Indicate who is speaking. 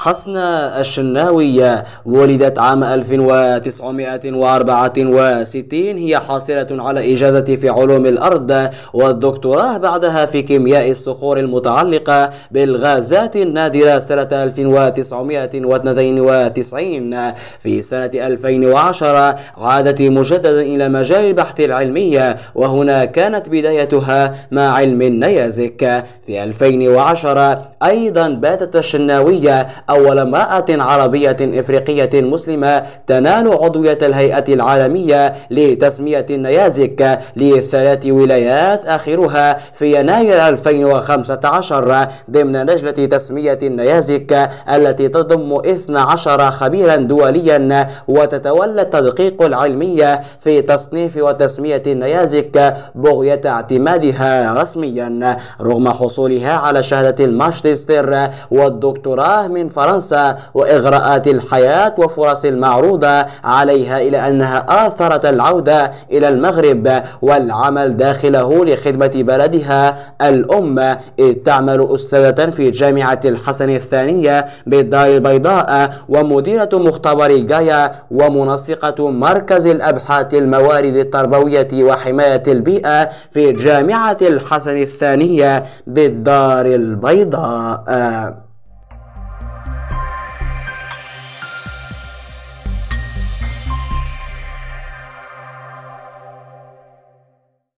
Speaker 1: حسن الشناوية ولدت عام 1964 هي حاصلة على إجازة في علوم الأرض والدكتوراه بعدها في كيمياء الصخور المتعلقة بالغازات النادرة سنة 1992 في سنة 2010 عادت مجددا إلى مجال البحث العلمي وهنا كانت بدايتها مع علم النيازك. في 2010 أيضا باتت الشناوية أول امرأة عربية إفريقية مسلمة تنال عضوية الهيئة العالمية لتسمية النيازك لثلاث ولايات آخرها في يناير 2015 ضمن لجنة تسمية النيازك التي تضم 12 خبيرا دوليا وتتولى التدقيق العلمي في تصنيف وتسمية النيازك بغية اعتمادها رسميا رغم حصولها على شهادة الماجستير والدكتوراه من فرنسا وإغراءات الحياة وفرص المعروضة عليها إلى أنها آثرت العودة إلى المغرب والعمل داخله لخدمة بلدها الأم إذ تعمل أستاذة في جامعة الحسن الثانية بالدار البيضاء ومديرة مختبر جايا ومنسقة مركز الأبحاث الموارد التربوية وحماية البيئة في جامعة الحسن الثانية بالدار البيضاء.